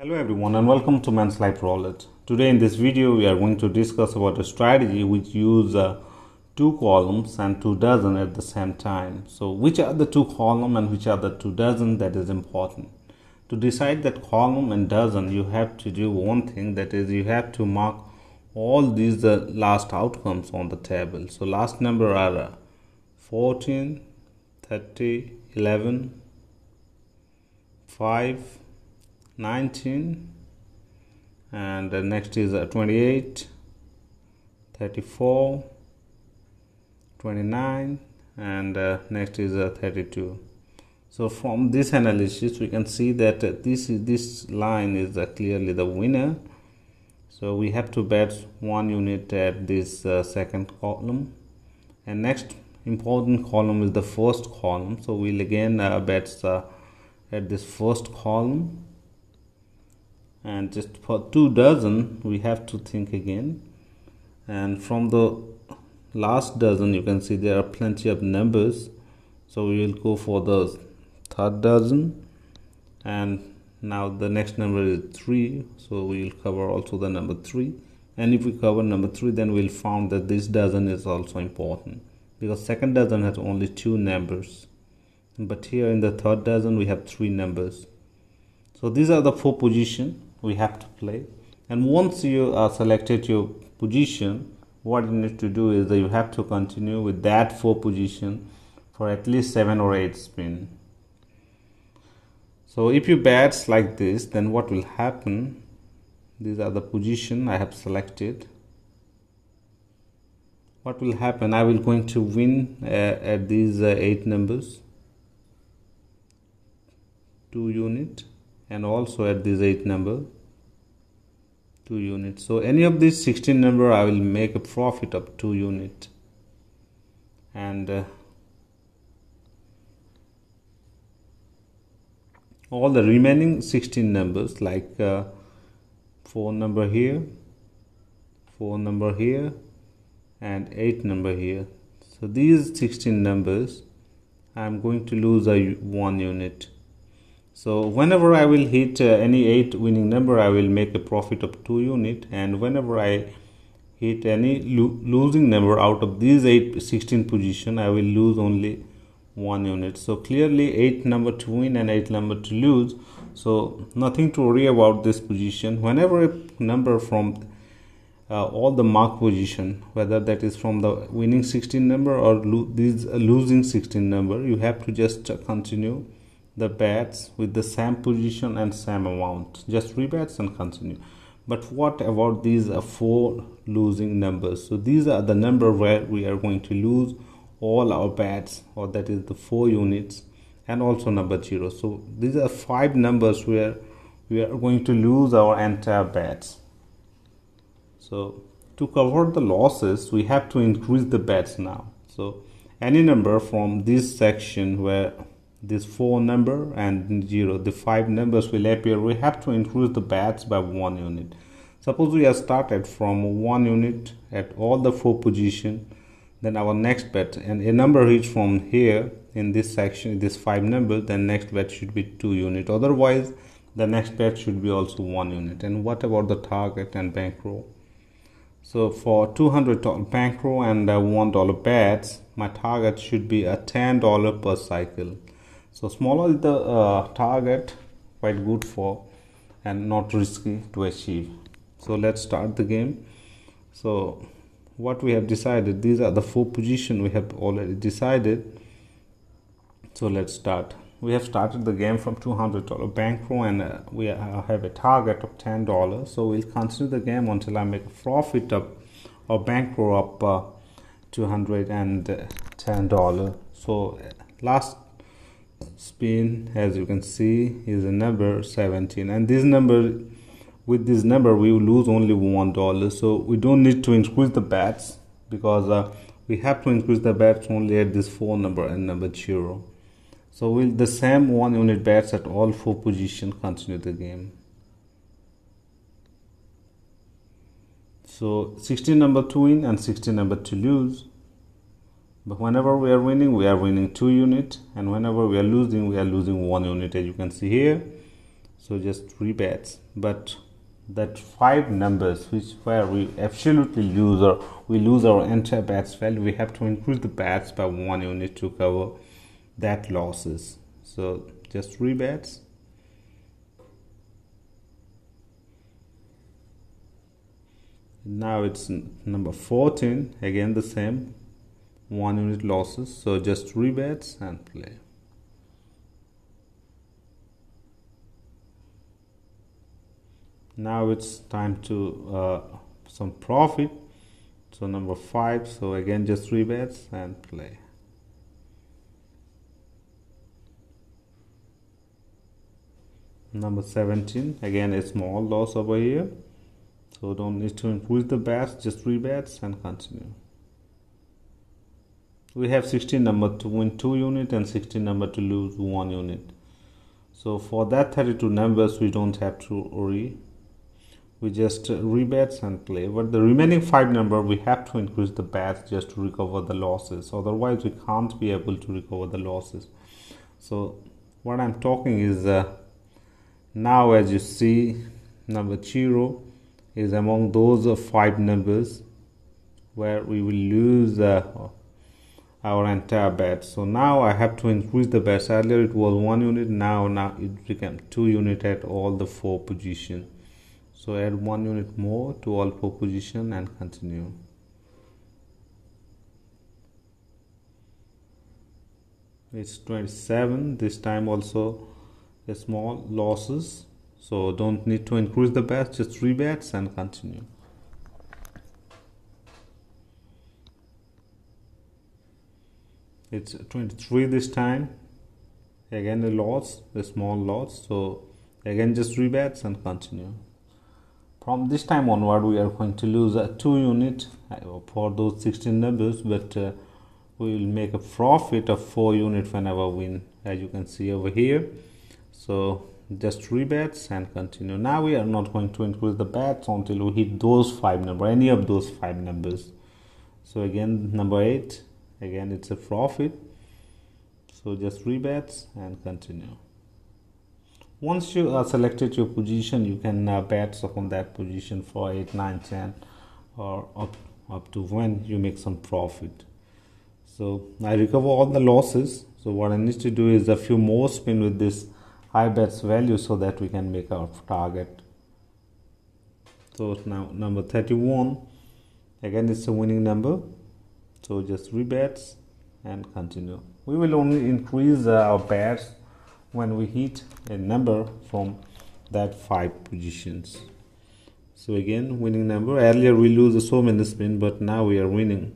Hello everyone and welcome to Man's Life Roulette. Today in this video we are going to discuss about a strategy which use uh, two columns and two dozen at the same time. So which are the two column and which are the two dozen that is important. To decide that column and dozen you have to do one thing that is you have to mark all these uh, last outcomes on the table. So last number are uh, 14, 30, 11, 5, 19 and next is uh, 28 34 29 and uh, next is uh, 32 so from this analysis we can see that uh, this is this line is uh, clearly the winner. So we have to bet one unit at this uh, second column. And next important column is the first column. So we'll again uh, bet at this first column and just for two dozen we have to think again. And from the last dozen you can see there are plenty of numbers. So we will go for the third dozen. And now the next number is 3 so we will cover also the number 3 and if we cover number 3 then we'll found that this dozen is also important. Because second dozen has only two numbers. But here in the third dozen we have three numbers. So these are the four position we have to play. And once you are selected your position what you need to do is that you have to continue with that four position for at least seven or eight spin. So if you bats like this then what will happen? These are the position I have selected. What will happen? I will going to win uh, at these uh, eight numbers. Two unit and also at this 8 number 2 units. So any of these 16 number I will make a profit of 2 unit. And uh, all the remaining 16 numbers like uh, 4 number here 4 number here and 8 number here. So these 16 numbers I'm going to lose a 1 unit so whenever I will hit uh, any 8 winning number I will make a profit of 2 unit. And whenever I hit any lo losing number out of these 8 16 position I will lose only 1 unit. So clearly 8 number to win and 8 number to lose. So nothing to worry about this position. Whenever a number from uh, all the mark position whether that is from the winning 16 number or lo these uh, losing 16 number you have to just uh, continue the bets with the same position and same amount. Just rebets and continue. But what about these four losing numbers? So these are the number where we are going to lose all our bets or that is the four units and also number zero. So these are five numbers where we are going to lose our entire bets so to cover the losses we have to increase the bets now. So any number from this section where this 4 number and 0 the 5 numbers will appear. We have to increase the bets by 1 unit. Suppose we have started from 1 unit at all the 4 position then our next bet and a number reach from here in this section this 5 number then next bet should be 2 unit. Otherwise the next bet should be also 1 unit. And what about the target and bankroll? So for 200 bankroll and uh, $1 bets my target should be a $10 per cycle so smaller is the uh, target quite good for and not risky to achieve. So let's start the game. So what we have decided these are the four position we have already decided. So let's start. We have started the game from $200 bankroll and uh, we have a target of $10 so we'll continue the game until I make a profit of or bankroll up uh, $210 so last spin as you can see is a number 17 and this number with this number we will lose only one dollar. So we don't need to increase the bets because uh, we have to increase the bets only at this four number and number zero. So will the same one unit bets at all four positions continue the game. So 16 number to win and 16 number to lose but whenever we are winning we are winning two unit and whenever we are losing we are losing one unit as you can see here. So just three bets. But that five numbers which where we absolutely lose or we lose our entire bets value we have to increase the bets by one unit to cover that losses. So just three bets. Now it's number 14 again the same one unit losses so just three bets and play. Now it's time to uh, some profit. So number five so again just three bets and play. Number 17 again a small loss over here. So don't need to increase the bets just three bets and continue we have 16 number to win 2 unit and 16 number to lose 1 unit. So for that 32 numbers we don't have to worry. We just rebets and play. But the remaining five number we have to increase the bets just to recover the losses. Otherwise we can't be able to recover the losses. So what i'm talking is uh, now as you see number zero is among those uh, five numbers where we will lose uh, our entire bet so now i have to increase the bets earlier it was one unit now now it became two unit at all the four positions so add one unit more to all four position and continue. It's 27 this time also a small losses. So don't need to increase the bets just three bets and continue it's 23 this time. Again a loss a small loss so again just three bets and continue. From this time onward we are going to lose a 2 unit uh, for those 16 numbers but uh, we will make a profit of 4 unit whenever win as you can see over here. So just three bets and continue. Now we are not going to increase the bets until we hit those five number any of those five numbers. So again number eight again it's a profit. So just three bets and continue. Once you uh, selected your position you can uh, bet on that position for 8 9 10 or up, up to when you make some profit. So i recover all the losses. So what i need to do is a few more spin with this high bets value so that we can make our target. So now number 31 again it's a winning number so just rebets and continue. We will only increase uh, our bets when we hit a number from that five positions. So again winning number. Earlier we lose so many spin but now we are winning.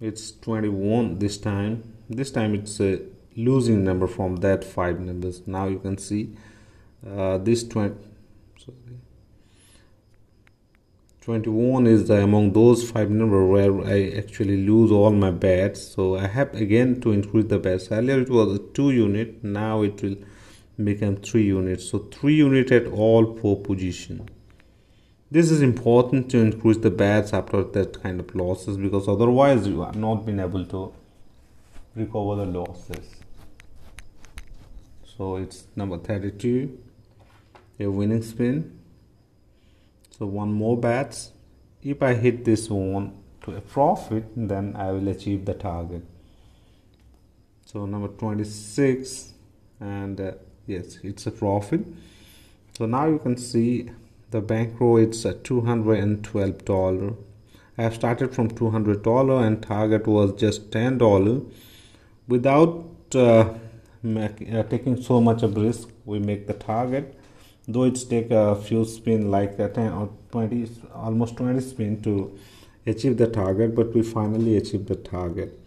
It's 21 this time. This time it's a losing number from that five numbers. Now you can see uh, this 20 sorry 21 is the, among those five number where I actually lose all my bets. So I have again to increase the bets earlier it was a 2 unit. Now it will become 3 units. So 3 unit at all four position. This is important to increase the bets after that kind of losses because otherwise you have not been able to recover the losses. So it's number 32 a winning spin so one more bets if I hit this one to a profit then I will achieve the target. So number 26 and uh, yes it's a profit. So now you can see the bankroll it's at 212 dollar I have started from 200 dollar and target was just 10 dollar without uh, uh, taking so much of risk we make the target though it take a few spin like 10 or 20 almost 20 spin to achieve the target but we finally achieve the target